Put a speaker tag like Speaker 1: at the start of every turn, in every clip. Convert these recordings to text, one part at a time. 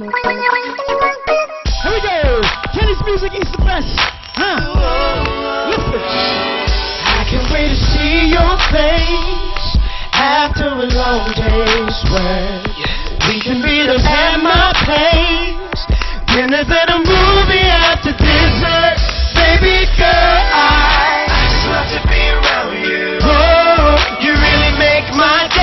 Speaker 1: Here we go. Kennis music is the best. Huh? Listen.
Speaker 2: I can't wait to see your face after a long day's work. We can meet up at my place. Dinner's at a movie after dessert. Baby girl, I. I just love to be around you. Oh, you really make my day.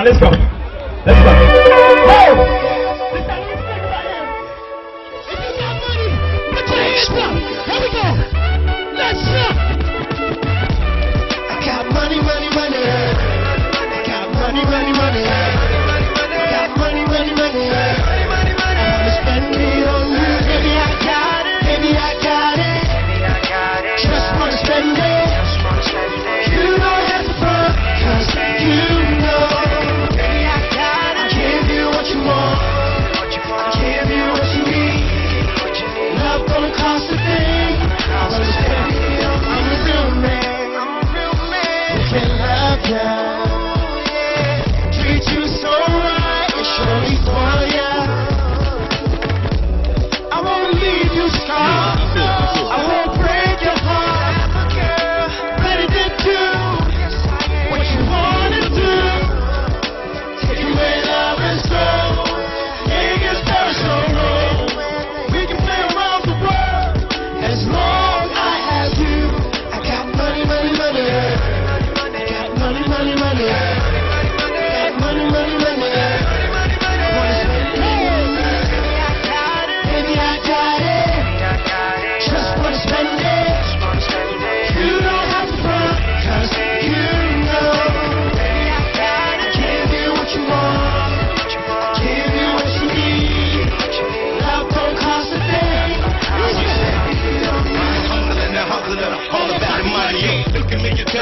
Speaker 2: And let's. Let's Let's go. Let's go. Yeah.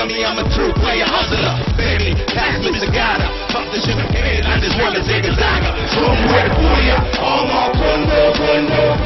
Speaker 2: Baby, I'm a true player hustler. Baby, pass me cigar. Fuck the shit cane, I just wanna take a dagger. Swim with a booyah, all my condo, condo.